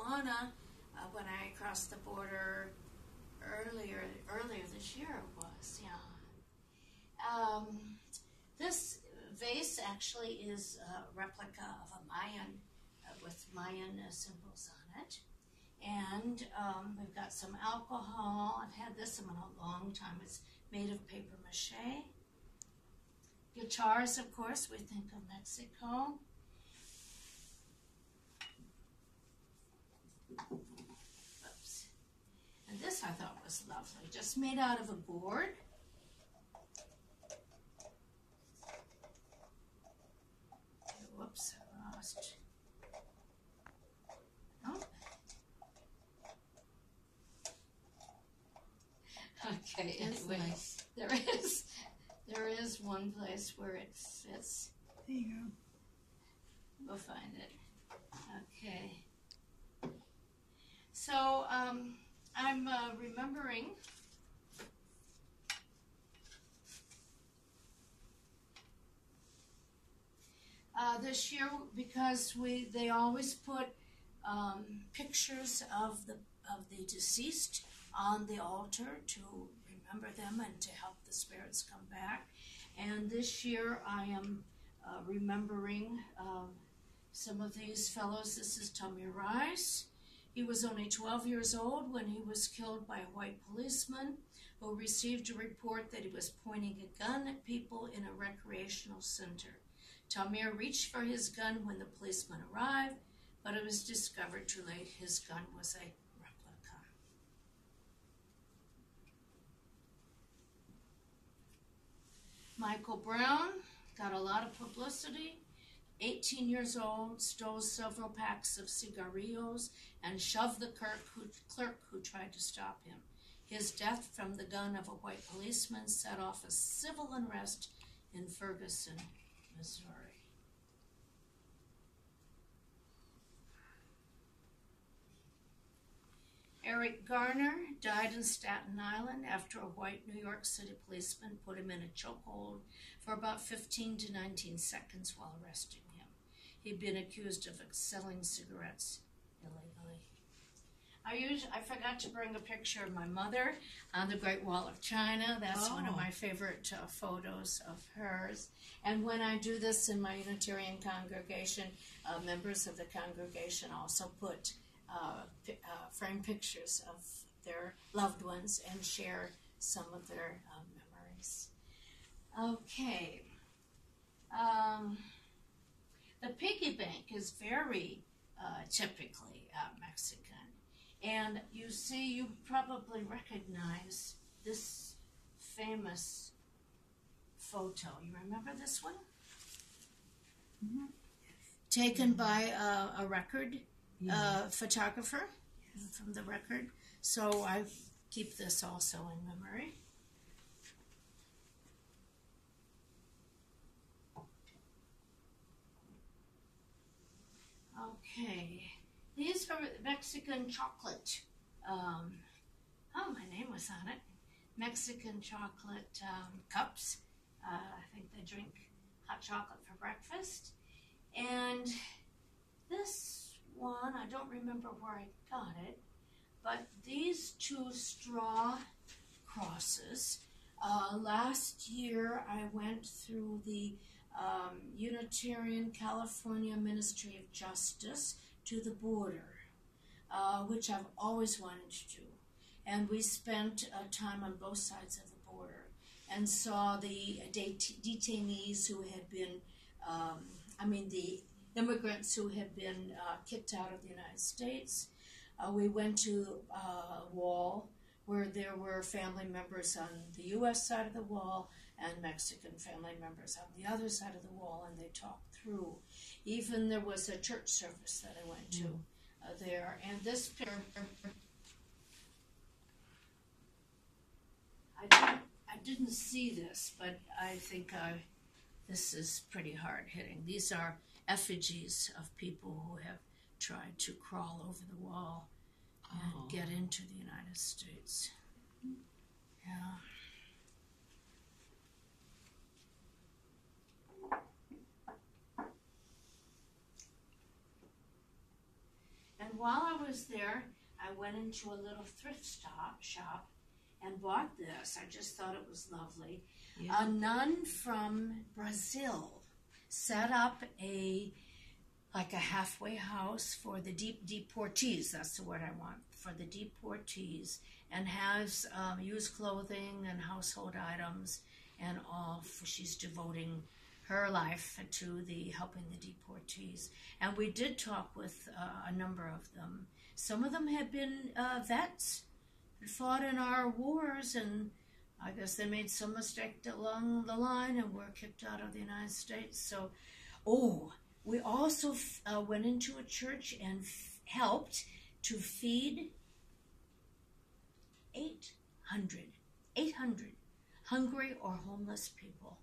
Tijuana uh, when I crossed the border earlier earlier this year. It was yeah. Um, this vase actually is a replica of a Mayan uh, with Mayan uh, symbols on it. And um, we've got some alcohol. I've had this one a long time. It's made of paper mache. Guitars, of course, we think of Mexico. Oops. And this I thought was lovely, just made out of a gourd. Whoops, I lost. Okay, anyway, nice. there is there is one place where it fits. There you go. We'll find it. Okay. So um, I'm uh, remembering. Uh, this year, because we they always put um, pictures of the of the deceased on the altar to remember them and to help the spirits come back. And this year, I am uh, remembering um, some of these fellows. This is Tamir Rice. He was only 12 years old when he was killed by a white policeman who received a report that he was pointing a gun at people in a recreational center. Tamir reached for his gun when the policeman arrived, but it was discovered too late his gun was a replica. Michael Brown got a lot of publicity. 18 years old, stole several packs of cigarillos and shoved the clerk who, clerk who tried to stop him. His death from the gun of a white policeman set off a civil unrest in Ferguson, Missouri. Eric Garner died in Staten Island after a white New York City policeman put him in a chokehold for about 15 to 19 seconds while arresting. He'd been accused of selling cigarettes illegally. I used, I forgot to bring a picture of my mother on the Great Wall of China. That's one of Oh. my favorite uh, photos of hers. And when I do this in my Unitarian congregation, uh, members of the congregation also put uh, uh, frame pictures of their loved ones and share some of their uh, memories. Okay. Um, the piggy bank is very uh, typically uh, Mexican. And you see, you probably recognize this famous photo. You remember this one? Mhm. Taken by uh, a record Yeah. uh, photographer from the record. So I keep this also in memory. Okay, these are Mexican chocolate. Um, oh, my name was on it. Mexican chocolate um, cups. Uh, I think they drink hot chocolate for breakfast. And this one, I don't remember where I got it, but these two straw crosses. Uh, last year, I went through the um, Unitarian California Ministry of Justice to the border, uh, which I've always wanted to do. And we spent uh, time on both sides of the border and saw the det- detainees who had been, um, I mean, the immigrants who had been uh, kicked out of the United States. Uh, we went to uh, a wall where there were family members on the U.S. side of the wall and Mexican family members on the other side of the wall, and they talked through. Even there was a church service that I went to uh, there, and this picture. I didn't, I didn't see this, but I think I, this is pretty hard hitting. These are effigies of people who have tried to crawl over the wall and Oh. get into the United States. Yeah. While I was there, I went into a little thrift stop shop and bought this. I just thought it was lovely. Yeah. A nun from Brazil set up a like a halfway house for the deep deportees. That's the word I want for the deportees, and has um, used clothing and household items and all. For, she's devoting her life to the helping the deportees. And we did talk with uh, a number of them. Some of them had been uh, vets, had fought in our wars, and I guess they made some mistake along the line and were kicked out of the United States. So, oh, we also uh, went into a church and helped to feed 800, 800 hungry or homeless people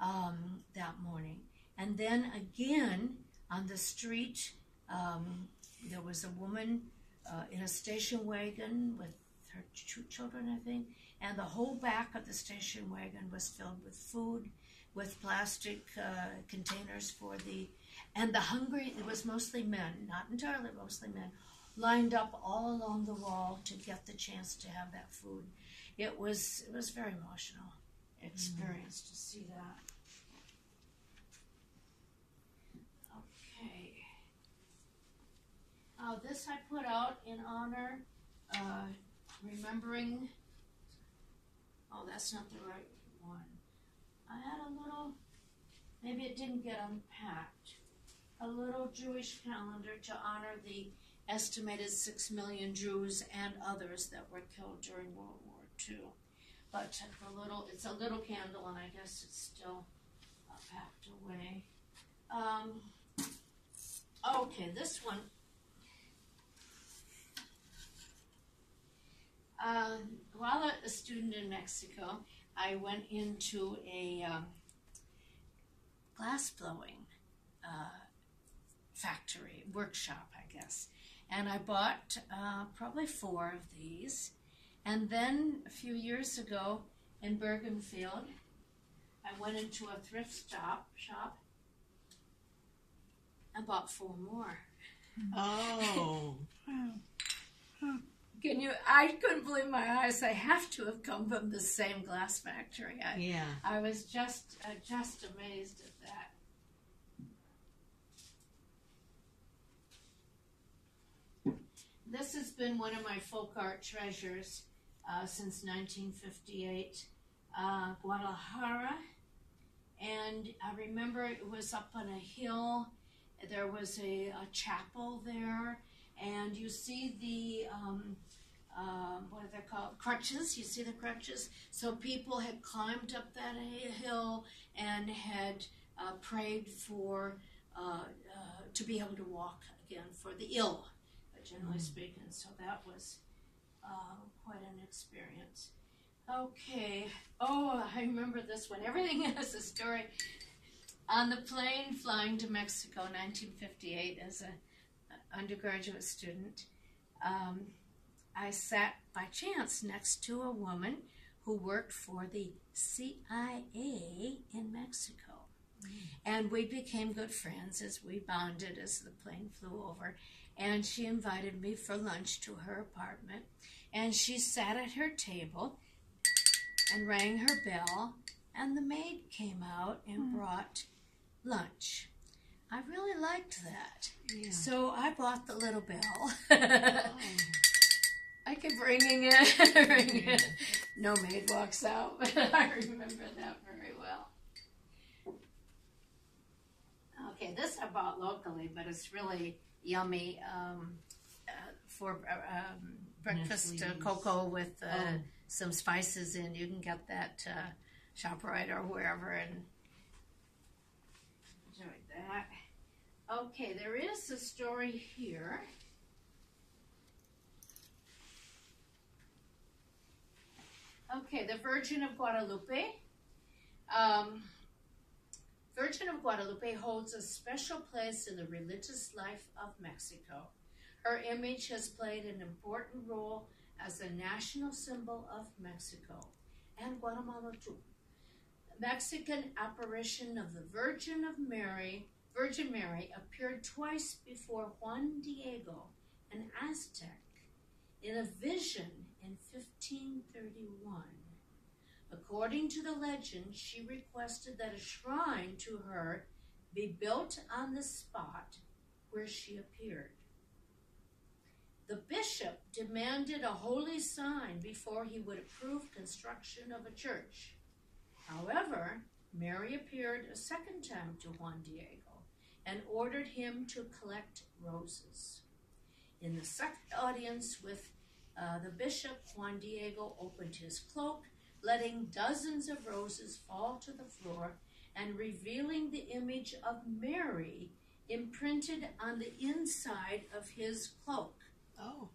um, that morning. And then again on the street, um, there was a woman uh, in a station wagon with her two children, I think, and the whole back of the station wagon was filled with food, with plastic uh, containers for the, and the hungry. It was mostly men, not entirely, mostly men, lined up all along the wall to get the chance to have that food. It was it was very emotional experience to see that. Okay. Oh, this I put out in honor, uh, remembering. Oh, that's not the right one. I had a little, maybe it didn't get unpacked. A little Jewish calendar to honor the estimated six million Jews and others that were killed during World War II. But the little, it's a little candle, and I guess it's still uh, packed away. Um, okay, this one. Um, while a student in Mexico, I went into a um, glass blowing uh, factory, workshop, I guess. And I bought uh, probably four of these. And then a few years ago in Bergenfield, I went into a thrift stop shop and bought four more. Oh. Can you? I couldn't believe my eyes. They have to have come from the same glass factory. I, Yeah. I was just uh, just amazed at that. This has been one of my folk art treasures uh, since 1958, uh, Guadalajara. And I remember it was up on a hill. There was a, a chapel there, and you see the um, um, what are they called? Crutches. You see the crutches. So people had climbed up that hill and had uh, prayed for uh, uh, to be able to walk again for the ill, generally speaking. So that was uh, quite an experience. Okay. Oh, I remember this one. Everything has a story. On the plane flying to Mexico, 1958, as an undergraduate student, um, I sat by chance next to a woman who worked for the CIA in Mexico. And we became good friends as we bonded as the plane flew over. And she invited me for lunch to her apartment. And she sat at her table and rang her bell. And the maid came out and hmm. brought lunch. I really liked that. Yeah. So I bought the little bell. Oh. I kept ringing it, ringing it. Hmm. No maid walks out, but I remember that very well. Okay, this I bought locally, but it's really yummy um, uh, for uh, um, breakfast uh, cocoa with uh, Oh. some spices in. You can get that uh, ShopRite or wherever and enjoy that. Okay, there is a story here. Okay, the Virgin of Guadalupe. Um, Virgin of Guadalupe holds a special place in the religious life of Mexico. Her image has played an important role as a national symbol of Mexico and Guatemala too. Mexican apparition of the Virgin of Mary, Virgin Mary, appeared twice before Juan Diego an Aztec in a vision in 1531. According to the legend, she requested that a shrine to her be built on the spot where she appeared. The bishop demanded a holy sign before he would approve construction of a church. However, Mary appeared a second time to Juan Diego and ordered him to collect roses. In the second audience with uh, the bishop, Juan Diego opened his cloak, letting dozens of roses fall to the floor and revealing the image of Mary imprinted on the inside of his cloak. Oh.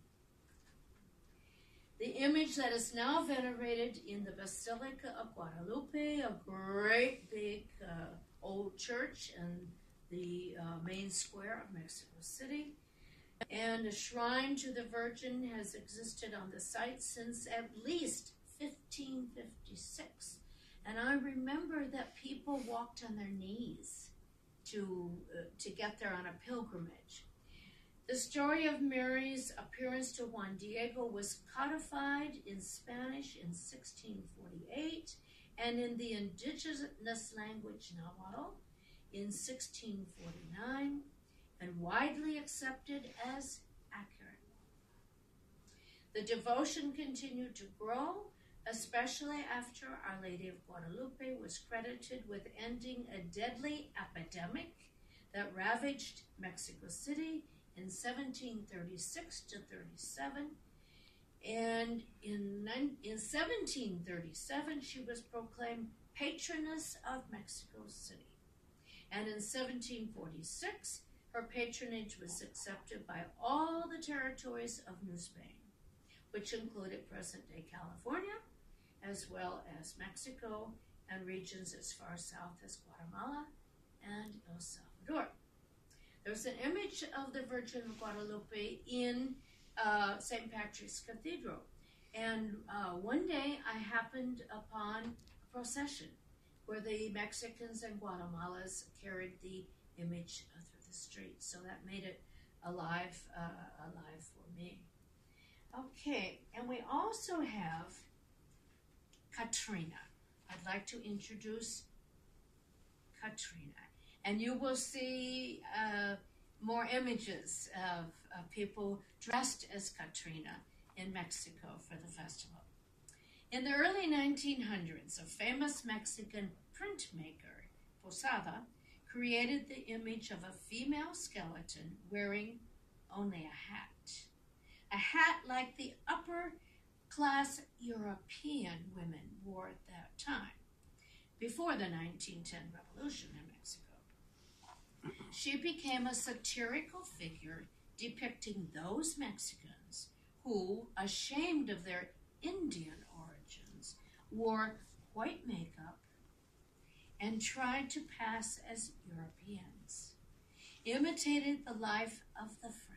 The image that is now venerated in the Basilica of Guadalupe, a great big uh, old church in the uh, main square of Mexico City. And a shrine to the Virgin has existed on the site since at least 1556. And I remember that people walked on their knees to, uh, to get there on a pilgrimage. The story of Mary's appearance to Juan Diego was codified in Spanish in 1648 and in the indigenous language Nahuatl in 1649 and widely accepted as accurate. The devotion continued to grow, especially after Our Lady of Guadalupe was credited with ending a deadly epidemic that ravaged Mexico City in 1736 to 37. And in, in 1737, she was proclaimed patroness of Mexico City. And in 1746, her patronage was accepted by all the territories of New Spain, which included present day California, as well as Mexico and regions as far south as Guatemala and El Salvador. There's an image of the Virgin of Guadalupe in uh, St. Patrick's Cathedral. And uh, one day I happened upon a procession where the Mexicans and Guatemalans carried the image through the streets. So that made it alive, uh, alive for me. Okay, and we also have Catrina. I'd like to introduce Catrina and you will see uh, more images of, of, people dressed as Catrina in Mexico for the festival. In the early 1900s, a famous Mexican printmaker, Posada, created the image of a female skeleton wearing only a hat. A hat like the upper class European women wore at that time, before the 1910 revolution in Mexico. She became a satirical figure depicting those Mexicans who, ashamed of their Indian origins, wore white makeup and tried to pass as Europeans, imitated the life of the French.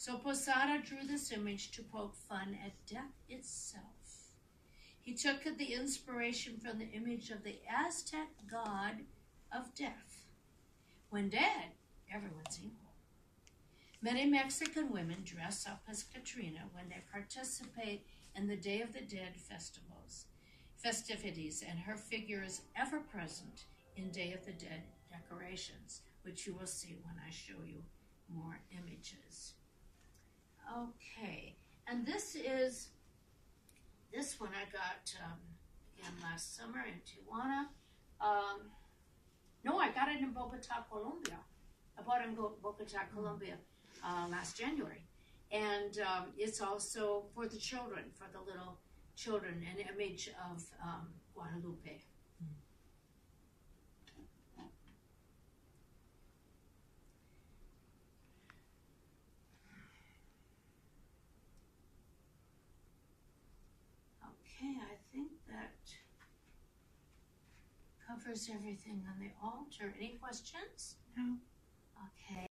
So Posada drew this image to poke fun at death itself. He took the inspiration from the image of the Aztec god of death when dead, everyone's equal. Many Mexican women dress up as Catrina when they participate in the Day of the Dead festivals, festivities, and her figure is ever present in Day of the Dead decorations, which you will see when I show you more images. Okay, and this is this one I got um, again last summer in Tijuana. Um, no, I got it in Bogota, Colombia. I bought it in Bogota, Colombia uh, last January. And um, it's also for the children, for the little children, an image of um, Guadalupe. Okay, I think that covers everything on the altar. Any questions? No. Okay.